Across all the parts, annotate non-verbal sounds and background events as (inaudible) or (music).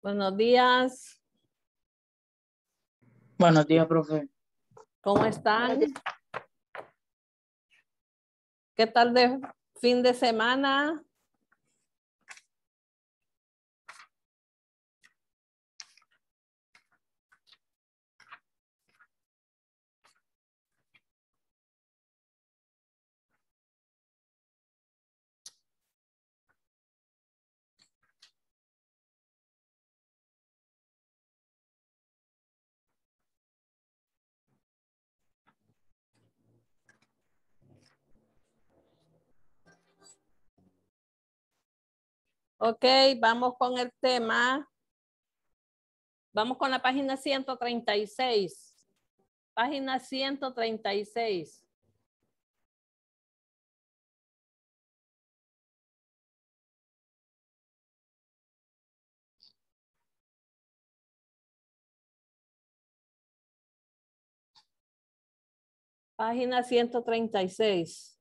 Buenos días. Buenos días, profe. ¿Cómo están? ¿Qué tal de fin de semana? Ok, vamos con el tema. Vamos con la página 136. Página 136. Página 136.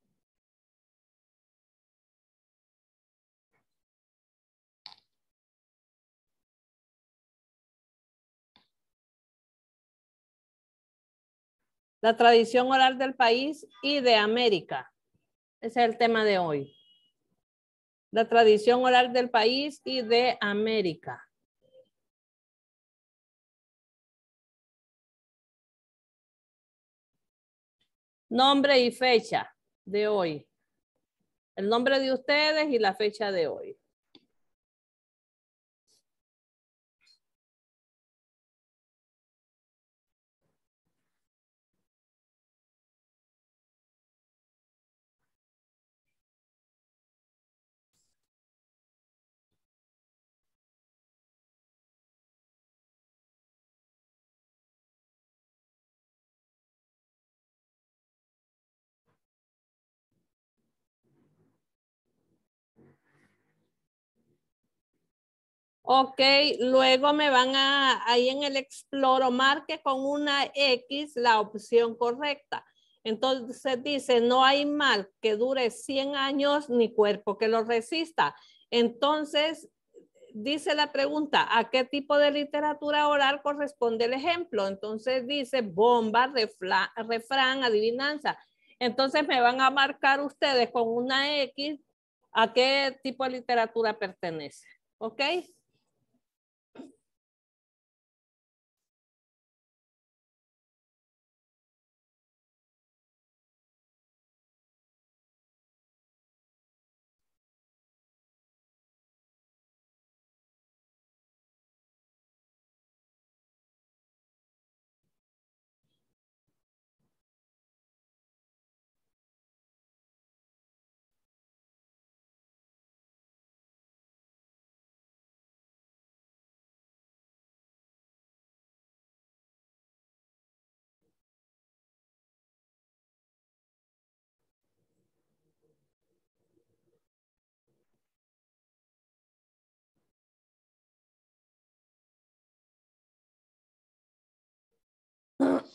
La tradición oral del país y de América. Ese es el tema de hoy. La tradición oral del país y de América. Nombre y fecha de hoy. El nombre de ustedes y la fecha de hoy. Ok, luego me van a, ahí en el Exploro, marque con una X la opción correcta. Entonces dice, no hay mal que dure 100 años ni cuerpo que lo resista. Entonces, dice la pregunta, ¿a qué tipo de literatura oral corresponde el ejemplo? Entonces dice bomba, refrán, adivinanza. Entonces me van a marcar ustedes con una X a qué tipo de literatura pertenece. ¿Ok?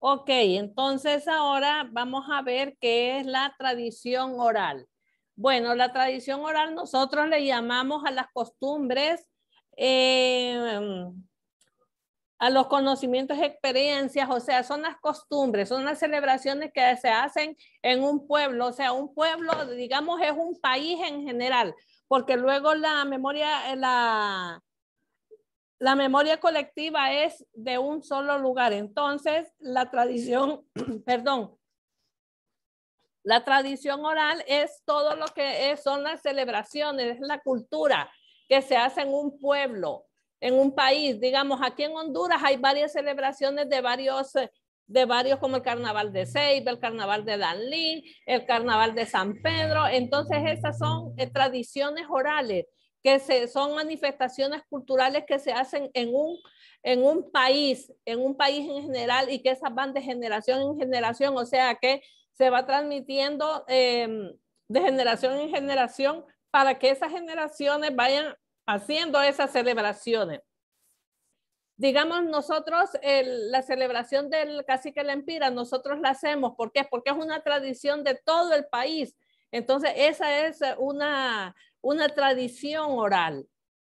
Ok, entonces ahora vamos a ver qué es la tradición oral. Bueno, la tradición oral nosotros le llamamos a las costumbres, em, a los conocimientos, experiencias, o sea, son las costumbres, son las celebraciones que se hacen en un pueblo, o sea, un pueblo, digamos, es un país en general, porque luego la memoria, la, la memoria colectiva es de un solo lugar. Entonces, la tradición, (clears throat) perdón, la tradición oral es todo lo que son las celebraciones, es la cultura que se hace en un pueblo, en un país. Digamos, aquí en Honduras hay varias celebraciones de varios, de varios como el carnaval de Ceiba, el carnaval de Danlí, el carnaval de San Pedro. Entonces, esas son eh, tradiciones orales que se, son manifestaciones culturales que se hacen en un, en un país, en un país en general y que esas van de generación en generación, o sea que se va transmitiendo em, de generación en generación para que esas generaciones vayan haciendo esas celebraciones. Digamos, nosotros la celebración del cacique la empira, nosotros la hacemos. ¿Por qué? Porque es una tradición de todo el país. Entonces, esa es una, una tradición oral.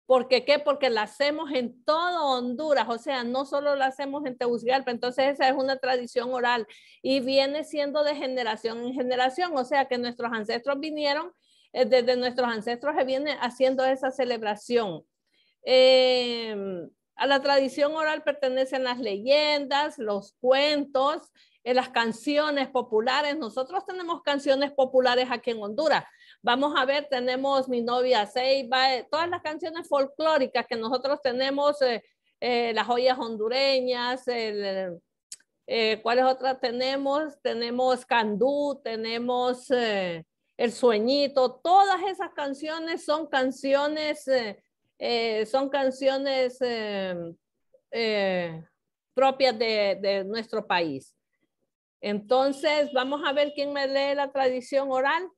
¿Por qué? Porque la hacemos en todo Honduras, o sea, no solo la hacemos en Tegucigalpa, entonces esa es una tradición oral y viene siendo de generación en generación, o sea que nuestros ancestros vinieron, eh, desde nuestros ancestros se viene haciendo esa celebración. Em, a la tradición oral pertenecen las leyendas, los cuentos, en las canciones populares. Nosotros tenemos canciones populares aquí en Honduras. Vamos a ver, tenemos Mi novia Seiba, eh, todas las canciones folclóricas que nosotros tenemos, eh, eh, las joyas hondureñas, ¿cuáles otras tenemos? Tenemos Candú, tenemos El Sueñito, todas esas canciones son canciones, son canciones propias de nuestro país. Entonces, vamos a ver quién me lee la tradición oral.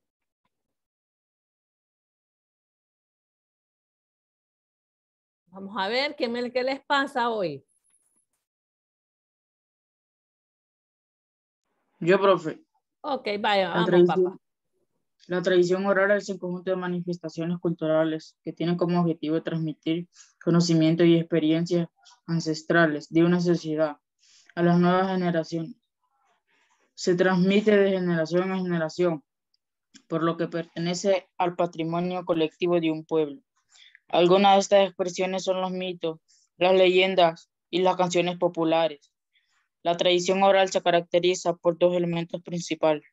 Vamos a ver qué, me, qué les pasa hoy. Yo, profe. Ok, vaya, la vamos, papá. La tradición oral es un conjunto de manifestaciones culturales que tienen como objetivo transmitir conocimiento y experiencias ancestrales de una sociedad a las nuevas generaciones se transmite de generación en generación, por lo que pertenece al patrimonio colectivo de un pueblo. Algunas de estas expresiones son los mitos, las leyendas y las canciones populares. La tradición oral se caracteriza por dos elementos principales.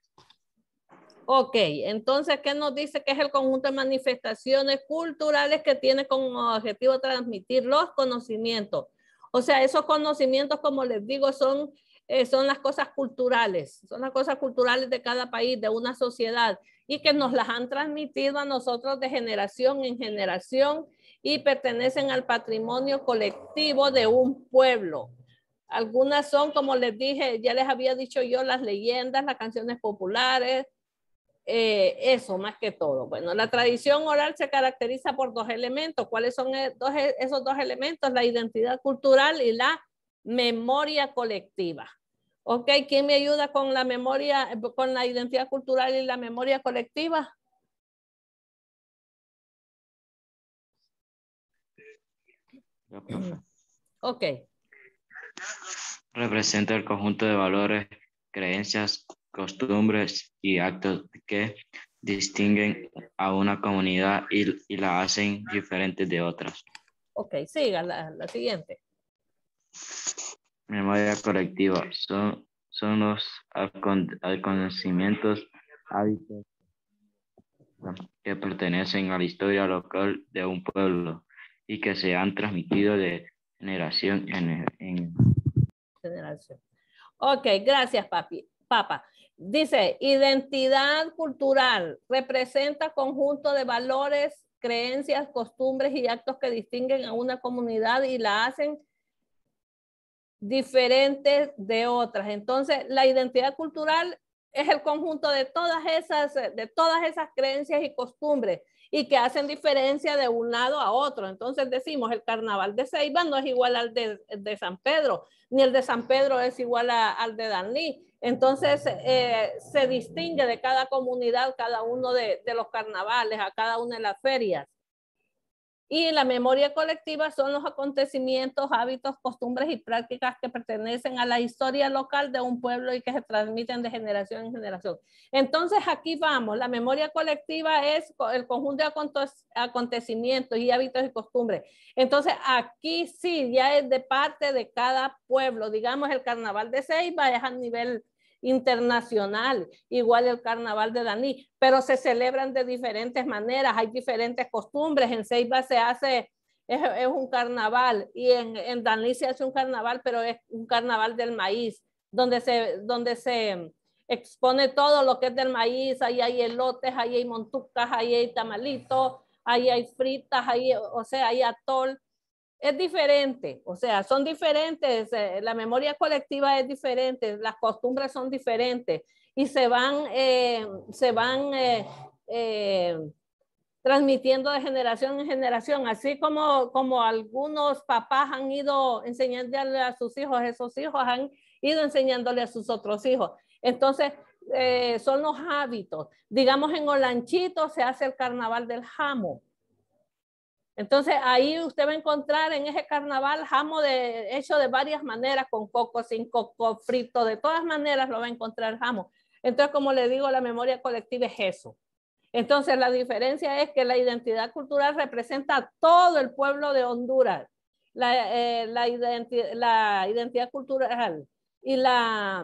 Ok, entonces, ¿qué nos dice que es el conjunto de manifestaciones culturales que tiene como objetivo transmitir los conocimientos? O sea, esos conocimientos, como les digo, son eh, son las cosas culturales, son las cosas culturales de cada país, de una sociedad, y que nos las han transmitido a nosotros de generación en generación y pertenecen al patrimonio colectivo de un pueblo. Algunas son, como les dije, ya les había dicho yo, las leyendas, las canciones populares, eh, eso más que todo. Bueno, la tradición oral se caracteriza por dos elementos. ¿Cuáles son e, esos dos elementos? La identidad cultural y la memoria colectiva. Ok, ¿quién me ayuda con la memoria, con la identidad cultural y la memoria colectiva? Ok. Representa el conjunto de valores, creencias, costumbres y actos que distinguen a una comunidad y, la hacen diferente de otras. Ok, siga la, la siguiente memoria colectiva son, son los conocimientos, hábitos que pertenecen a la historia local de un pueblo y que se han transmitido de generación en, generación. Ok, gracias, papi. Papa. Dice, identidad cultural representa conjunto de valores, creencias, costumbres y actos que distinguen a una comunidad y la hacen diferentes de otras. Entonces, la identidad cultural es el conjunto de todas esas, de todas esas creencias y costumbres y que hacen diferencia de un lado a otro. Entonces decimos, el carnaval de Ceiba no es igual al de, San Pedro, ni el de San Pedro es igual al de Danlí. Entonces eh, se distingue de cada comunidad, cada uno de, de los carnavales, a cada una de las ferias. Y la memoria colectiva son los acontecimientos, hábitos, costumbres y prácticas que pertenecen a la historia local de un pueblo y que se transmiten de generación en generación. Entonces aquí vamos, la memoria colectiva es el conjunto de acontecimientos y hábitos y costumbres. Entonces aquí sí, ya es de parte de cada pueblo. Digamos, el carnaval de Ceiba es a nivel internacional, igual el carnaval de Daní, pero se celebran de diferentes maneras, hay diferentes costumbres, en Ceiba se hace, es, un carnaval y en, en Daní se hace un carnaval, pero es un carnaval del maíz, donde se, donde se expone todo lo que es del maíz, ahí hay elotes, ahí hay montucas, ahí hay tamalitos, ahí hay fritas, ahí, o sea, hay atol. Es diferente, o sea, son diferentes, eh, la memoria colectiva es diferente, las costumbres son diferentes y se van, eh, se van eh, transmitiendo de generación en generación, así como, como algunos papás han ido enseñándole a sus hijos, esos hijos han ido enseñándole a sus otros hijos. Entonces, son los hábitos. Digamos, en Olanchito se hace el carnaval del jamo. Entonces, ahí usted va a encontrar en ese carnaval jamo de, hecho de varias maneras, con coco, sin coco, frito, de todas maneras lo va a encontrar jamo. Entonces, como le digo, la memoria colectiva es eso. Entonces, la diferencia es que la identidad cultural representa a todo el pueblo de Honduras. La, eh, la, la identidad cultural y la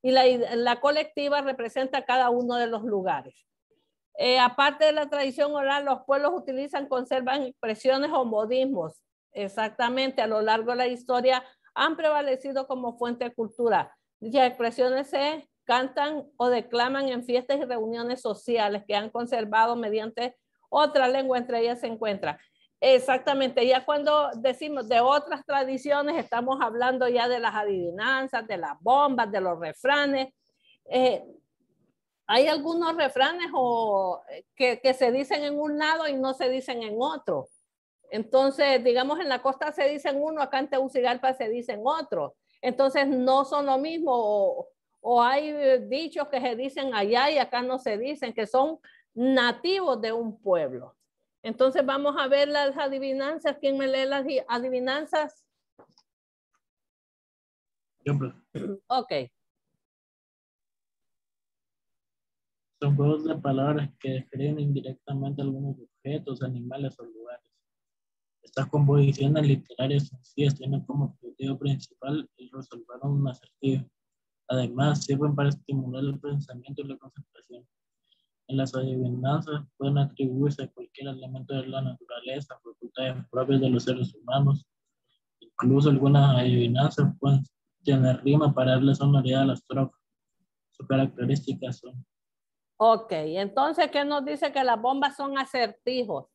y la, colectiva representa cada uno de los lugares. Eh, aparte de la tradición oral, los pueblos utilizan, conservan expresiones o modismos. Exactamente, a lo largo de la historia han prevalecido como fuente de cultura. Dichas expresiones se cantan o declaman en fiestas y reuniones sociales que han conservado mediante otra lengua, entre ellas se encuentra. Exactamente, ya cuando decimos de otras tradiciones, estamos hablando ya de las adivinanzas, de las bombas, de los refranes. Eh, hay algunos refranes o, eh, que, que, se dicen en un lado y no se dicen en otro. Entonces, digamos, en la costa se dicen uno, acá en Tegucigalpa se dicen otro. Entonces, no son lo mismo. O, o hay dichos que se dicen allá y acá no se dicen, que son nativos de un pueblo. Entonces vamos a ver las adivinanzas. ¿Quién me lee las adivinanzas? Ok. Son juegos de palabras que describen indirectamente algunos objetos, animales o lugares. Estas composiciones literarias sencillas tienen como objetivo principal el resolver un acertijo. Además, sirven para estimular el pensamiento y la concentración. En las adivinanzas pueden atribuirse a cualquier elemento de la naturaleza, facultades propias de los seres humanos. Incluso algunas adivinanzas pueden tener rima para darle sonoridad a las trofas. Sus características son. Ok, entonces, ¿qué nos dice que las bombas son acertijos?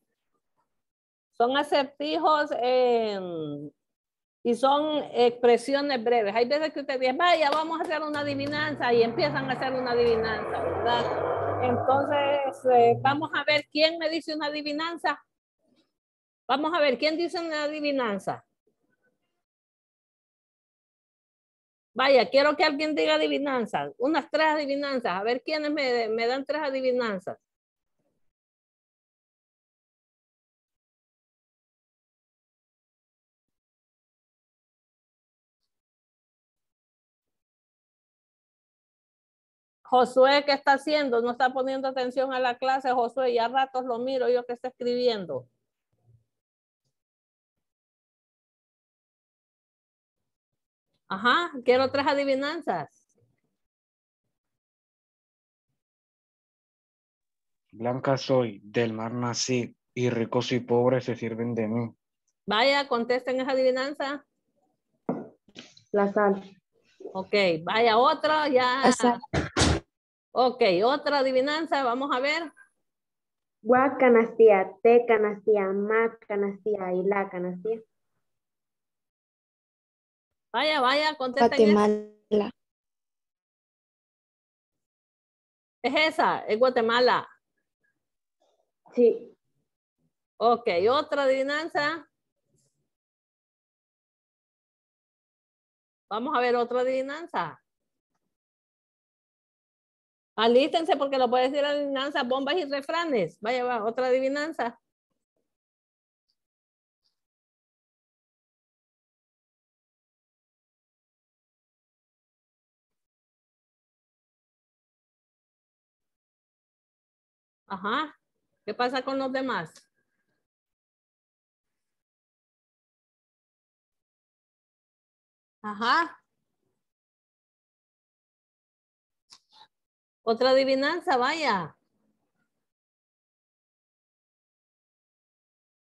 Son acertijos y son expresiones breves. Hay veces que usted dice, vaya, vamos a hacer una adivinanza y empiezan a hacer una adivinanza, ¿verdad? Entonces, eh, vamos a ver quién me dice una adivinanza. Vamos a ver, ¿quién dice una adivinanza? Vaya, quiero que alguien diga adivinanza. Unas tres adivinanzas. A ver quiénes me, me dan tres adivinanzas. Josué, ¿qué está haciendo? No está poniendo atención a la clase, Josué, ya ratos lo miro yo que está escribiendo. Ajá, quiero tres adivinanzas. Blanca soy, del mar nací, y ricos y pobres se sirven de mí. Vaya, contesten esa adivinanza. La sal. Ok, vaya otra, ya. Ok, otra adivinanza, vamos a ver. Gua canastía, te canastía, ma canastía y la canastía. Vaya, vaya, contesten. Guatemala. Es esa, es Guatemala. Sí. Ok, otra adivinanza. Vamos a ver otra adivinanza. Alístense porque lo puede decir adivinanza, bombas y refranes. Vaya, va, otra adivinanza. Ajá. ¿Qué pasa con los demás? Ajá. Otra adivinanza, vaya.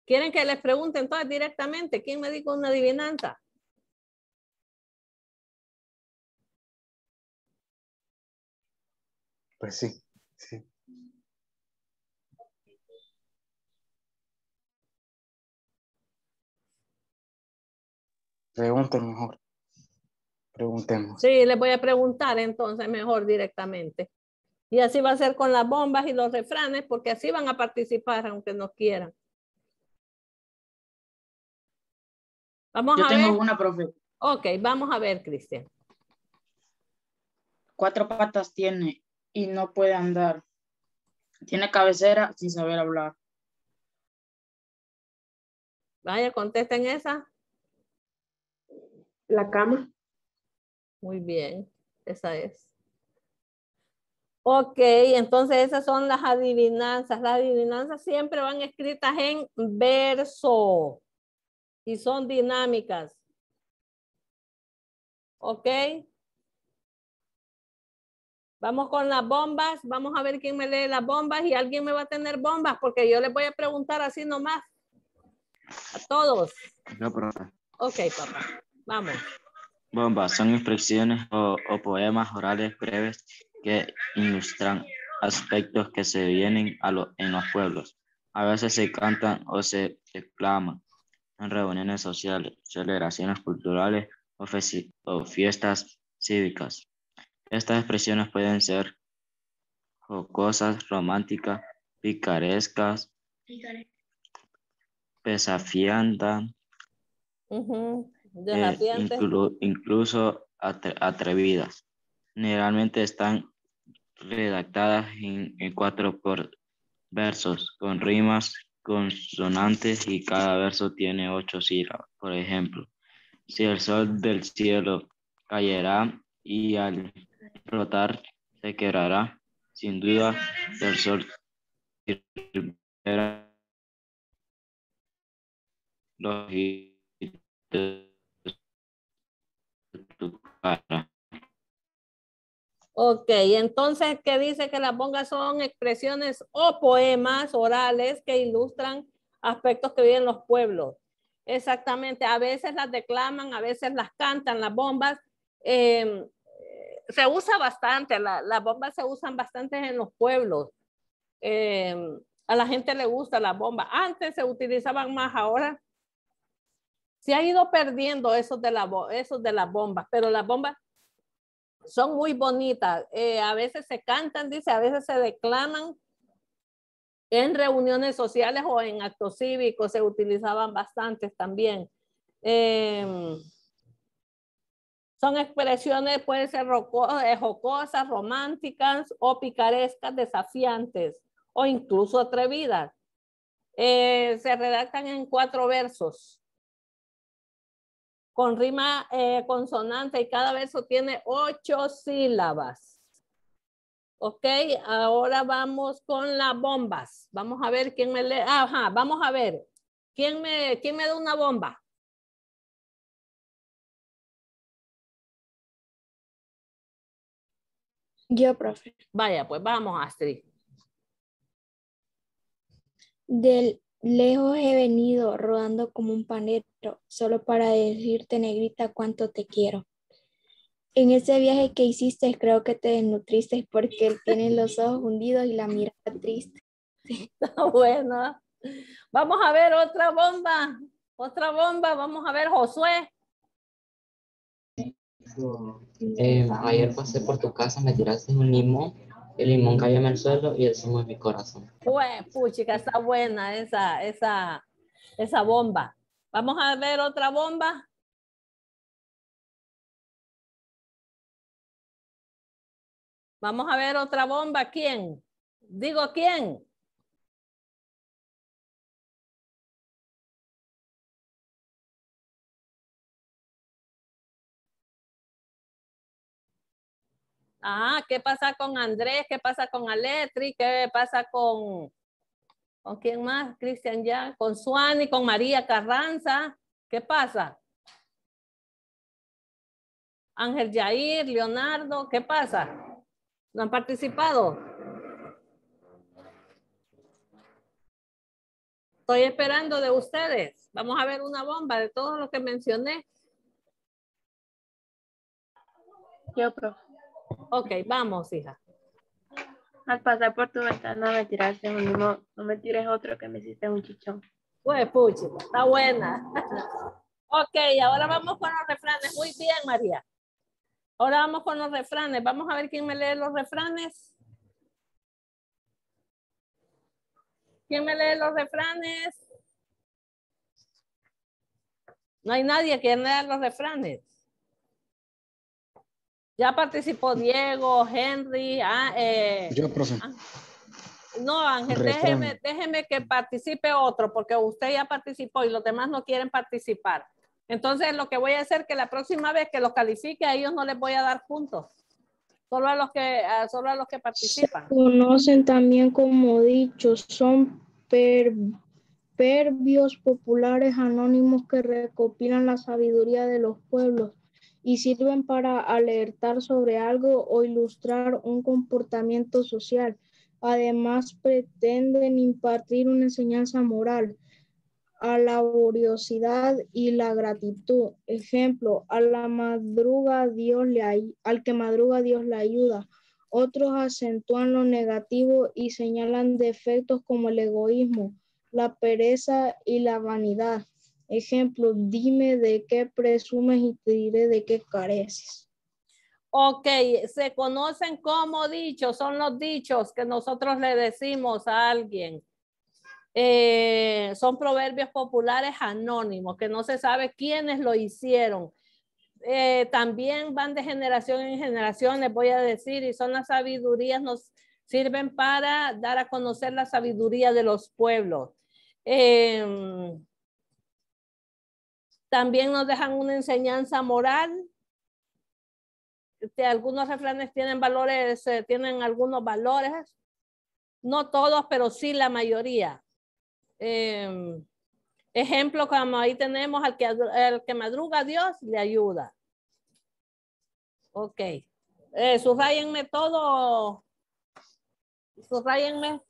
¿Quieren que les pregunten entonces directamente? ¿Quién me dijo una adivinanza? Pues sí, sí. Pregunten mejor. Preguntemos. Sí, les voy a preguntar entonces mejor directamente. Y así va a ser con las bombas y los refranes, porque así van a participar aunque no quieran. Vamos Yo a tengo ver. una, profe. Ok, vamos a ver, Cristian. Cuatro patas tiene y no puede andar. Tiene cabecera sin saber hablar. Vaya, contesten esa. La cama. Muy bien, esa es. Ok, entonces esas son las adivinanzas. Las adivinanzas siempre van escritas en verso y son dinámicas. Ok. Vamos con las bombas. Vamos a ver quién me lee las bombas y alguien me va a tener bombas porque yo les voy a preguntar así nomás. A todos. Yo, profe. Ok, papá. Vamos. Bombas son expresiones o, o poemas orales breves que ilustran aspectos que se vienen a lo- en los pueblos. A veces se cantan o se declaman en reuniones sociales, celebraciones culturales o, fiestas cívicas. Estas expresiones pueden ser jocosas, románticas, picarescas, desafiantes, eh, inclu- incluso atre- atrevidas. Generalmente están redactadas en, en cuatro por versos, con rimas consonantes y cada verso tiene ocho sílabas. Por ejemplo, si el sol del cielo cayera y al flotar se quebrará, sin duda el sol los Ok, entonces, ¿qué dice que las bongas son expresiones o poemas orales que ilustran aspectos que viven los pueblos? Exactamente, a veces las declaman, a veces las cantan, las bombas. eh, se usa bastante, la- las bombas se usan bastante en los pueblos. Eh, a la gente le gusta la bomba. Antes se utilizaban más, ahora se ha ido perdiendo eso de, la, esos de las bombas, pero las bombas son muy bonitas. Eh, a veces se cantan, dice, a veces se declaman en reuniones sociales o en actos cívicos, se utilizaban bastantes también. Em, son expresiones, pueden ser eh, jocosas, románticas o picarescas, desafiantes o incluso atrevidas. Eh, se redactan en cuatro versos con rima eh, consonante y cada verso tiene ocho sílabas. Ok, ahora vamos con las bombas. Vamos a ver quién me lee. Ajá, vamos a ver. ¿Quién me, quién me da una bomba? Yo, profe. Vaya, pues vamos, Astrid. Del lejos he venido rodando como un panero, solo para decirte, negrita, cuánto te quiero. En ese viaje que hiciste, creo que te desnutriste porque (laughs) él tiene los ojos hundidos y la mirada triste. Está (laughs) bueno. Vamos a ver otra bomba. Otra bomba. Vamos a ver, Josué. Eh, ayer pasé por tu casa, me tiraste un limón, el limón cayó en el suelo y el zumo en mi corazón. Pues, puchica, está buena esa, esa, esa bomba. Vamos a ver otra bomba. Vamos a ver otra bomba. ¿Quién? Digo, ¿quién? Ah, ¿qué pasa con Andrés? ¿Qué pasa con Aletri? ¿Qué pasa con, con quién más? Cristian ya, con Suani, con María Carranza. ¿Qué pasa? Ángel Yair, Leonardo, ¿qué pasa? ¿No han participado? Estoy esperando de ustedes. Vamos a ver una bomba de todo lo que mencioné. Yo, profe. Ok, vamos, hija. Al pasar por tu ventana me tiraste un limón. No me tires otro que me hiciste un chichón. Pues, puchi, está buena. (laughs) Ok, ahora vamos con los refranes. Muy bien, María. Ahora vamos con los refranes. Vamos a ver quién me lee los refranes. ¿Quién me lee los refranes? No hay nadie que lea los refranes. Ya participó Diego, Henry. Ah, eh, Yo, profe. ah. No, Ángel, déjeme, déjeme que participe otro, porque usted ya participó y los demás no quieren participar. Entonces, lo que voy a hacer que la próxima vez que los califique, a ellos no les voy a dar puntos. Solo a los que, a- solo a los que participan. Conocen también como dichos, son per- pervios populares anónimos que recopilan la sabiduría de los pueblos y sirven para alertar sobre algo o ilustrar un comportamiento social. Además, pretenden impartir una enseñanza moral a la laboriosidad y la gratitud. Ejemplo, a la madruga Dios le al que madruga Dios le ayuda. Otros acentúan lo negativo y señalan defectos como el egoísmo, la pereza y la vanidad. Ejemplo, dime de qué presumes y te diré de qué careces. Ok, se conocen como dichos, son los dichos que nosotros le decimos a alguien. Eh, son proverbios populares anónimos, que no se sabe quiénes lo hicieron. Eh, también van de generación en generación, les voy a decir, y son las sabidurías, nos sirven para dar a conocer la sabiduría de los pueblos. Em, también nos dejan una enseñanza moral algunos refranes tienen valores, eh, tienen algunos valores, no todos, pero sí la mayoría. Em, ejemplo, como ahí tenemos al que, el que madruga Dios, le ayuda. Ok. Eh, subrayenme todo. Subrayenme.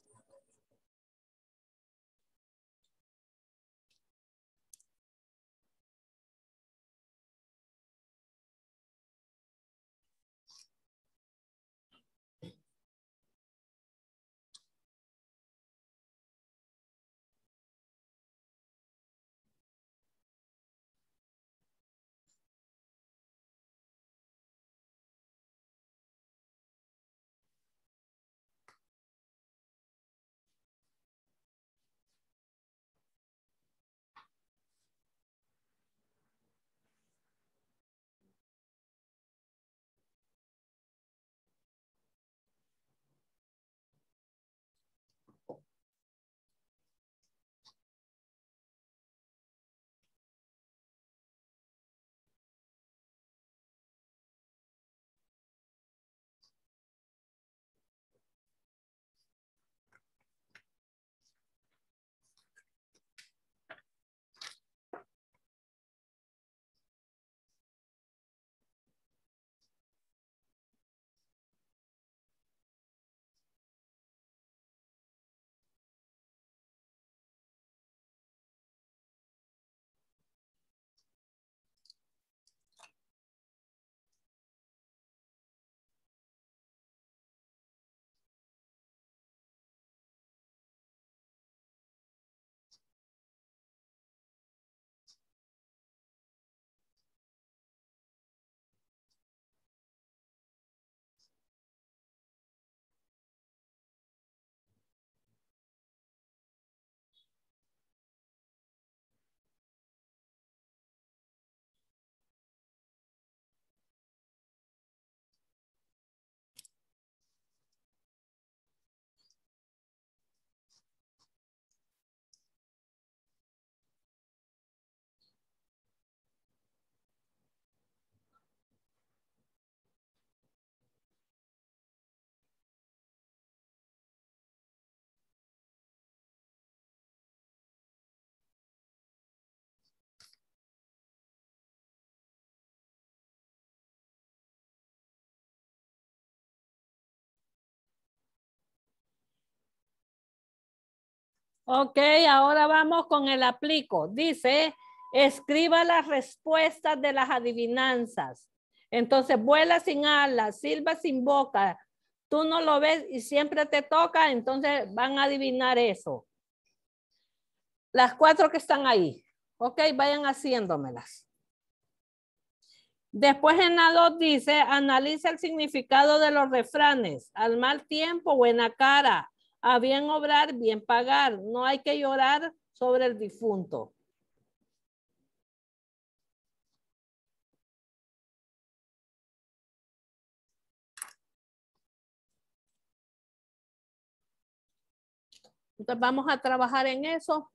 Ok, ahora vamos con el aplico. Dice, escriba las respuestas de las adivinanzas. Entonces, vuela sin alas, silba sin boca. Tú no lo ves y siempre te toca, entonces van a adivinar eso. Las cuatro que están ahí. Ok, vayan haciéndomelas. Después en la 2 dice, analiza el significado de los refranes. Al mal tiempo, buena cara. A bien obrar, bien pagar. No hay que llorar sobre el difunto. Entonces vamos a trabajar en eso.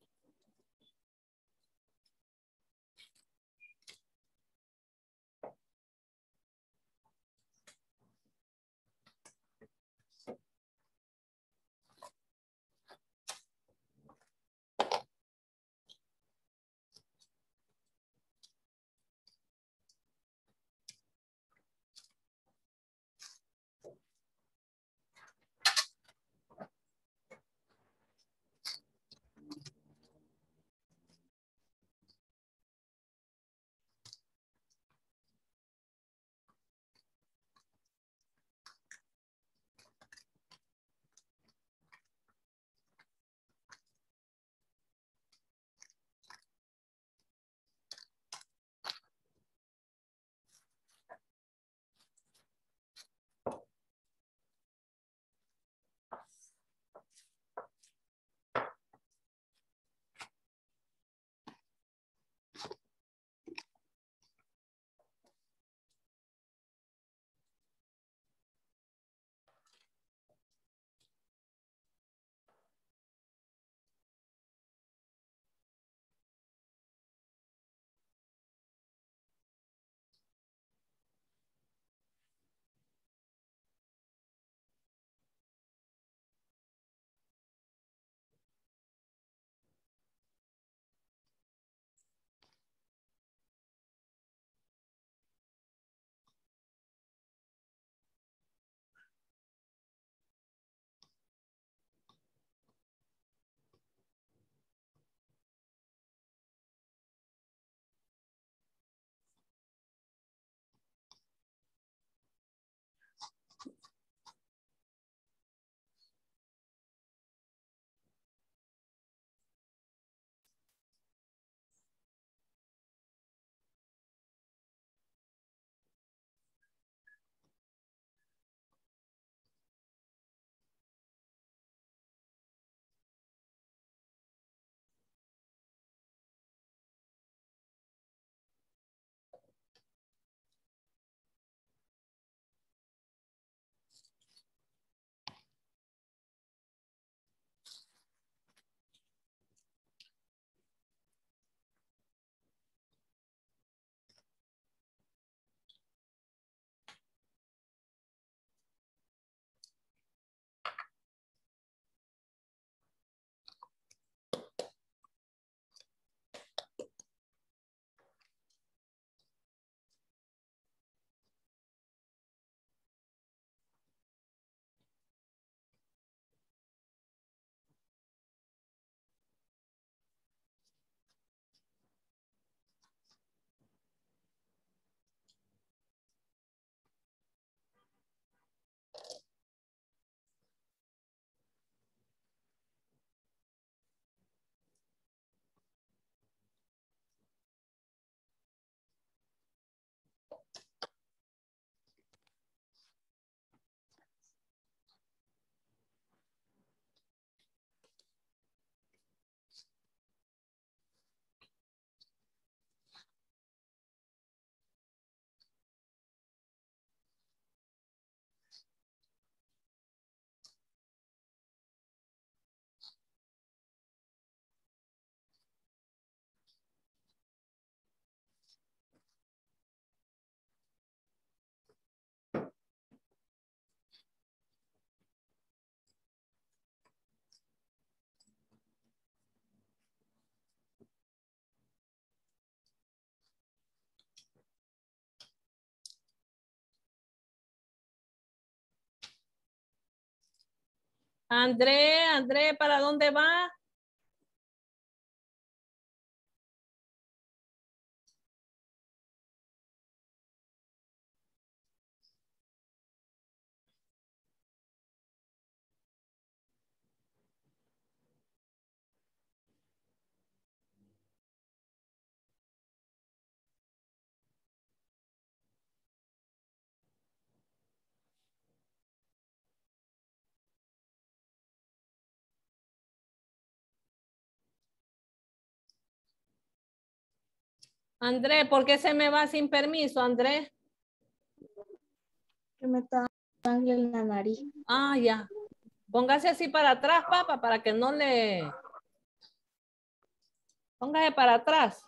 André, André, ¿para dónde va? André, ¿por qué se me va sin permiso, André? Que me está sangre en la nariz. Ah, ya. Póngase así para atrás, papá, para que no le... Póngase para atrás.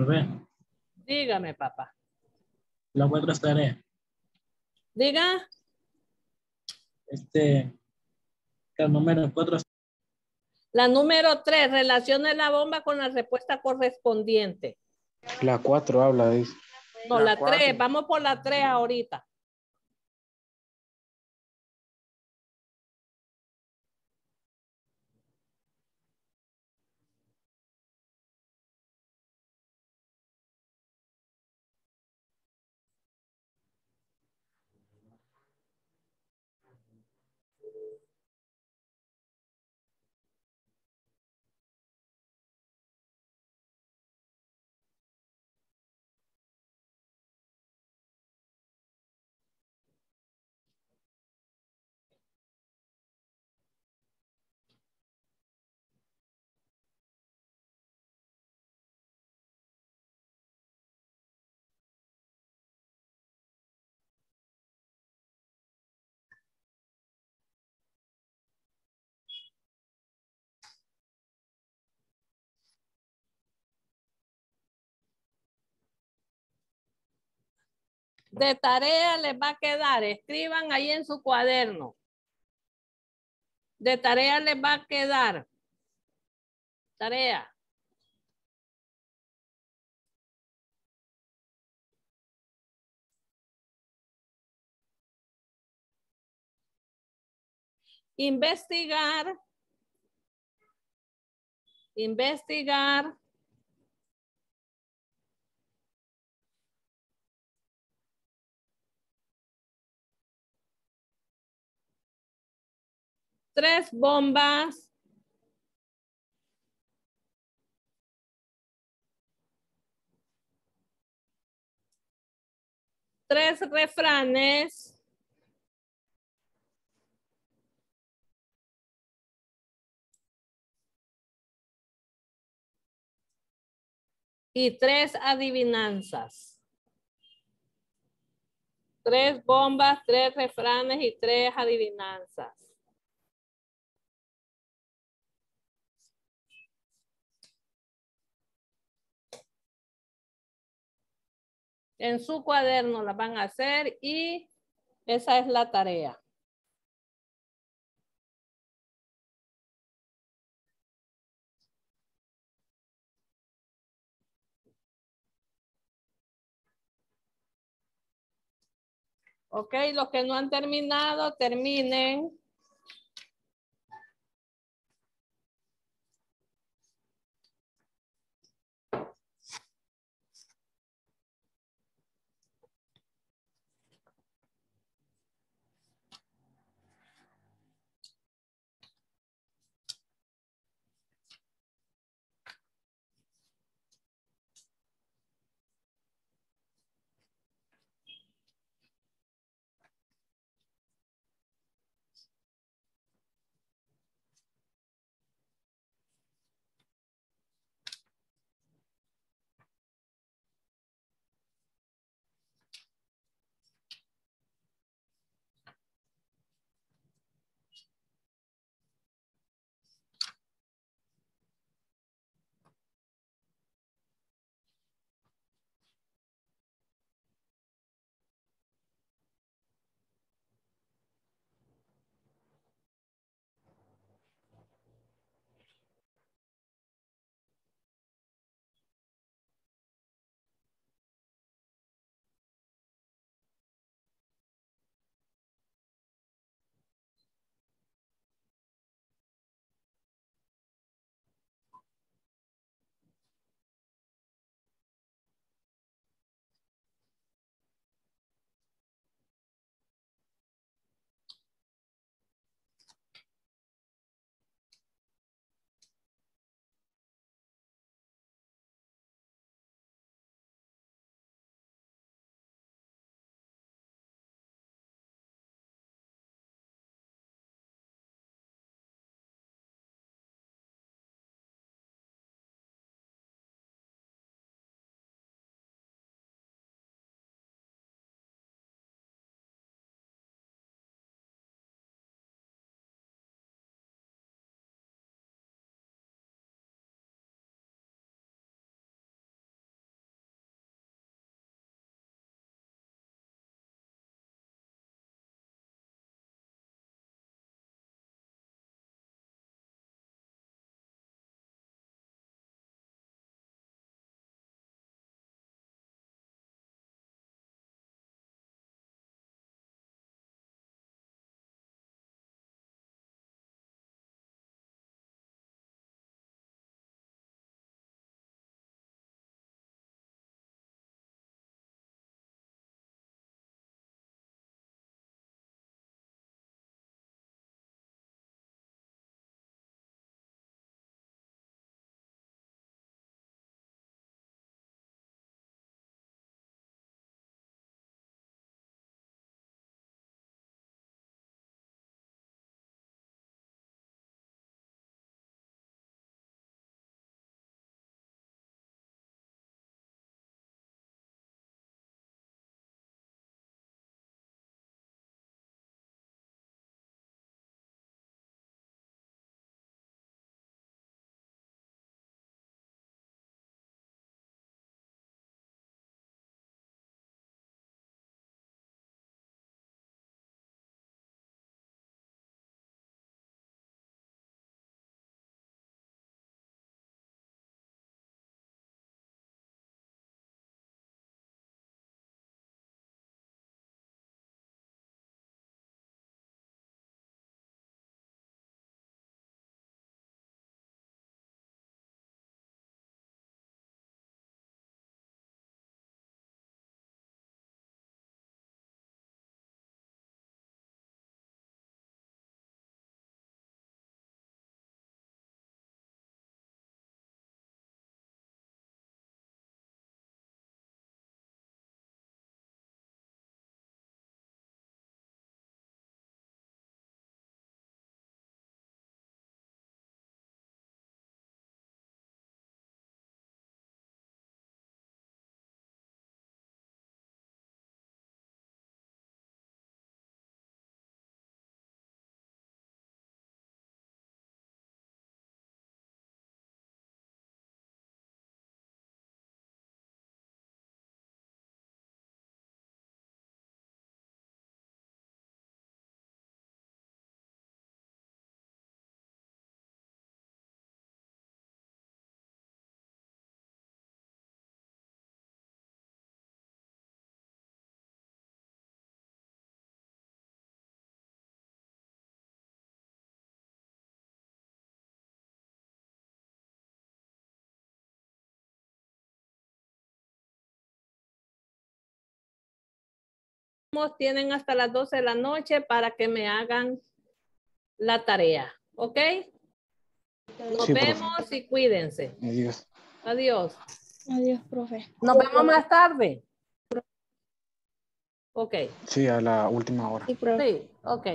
Profe, Dígame, papá. la otra tarea. Diga. Este, el número 4 La número tres, relacione la bomba con la respuesta correspondiente. La 4 habla, dice. No, La la, cuatro. tres, vamos por la tres ahorita. De tarea les va a quedar, escriban ahí en su cuaderno. De tarea les va a quedar. Tarea. Investigar. Investigar. Tres bombas. Tres refranes. Y tres adivinanzas. Tres bombas, tres refranes y tres adivinanzas. En su cuaderno la van a hacer y esa es la tarea. Ok, los que no han terminado, terminen. Tienen hasta las 12 de la noche para que me hagan la tarea. ¿Ok? Nos Sí, profe. vemos y cuídense. Adiós. Adiós. Adiós, profe. Nos vemos más tarde. Ok. Sí, a la última hora. Sí, profe. Sí, ok.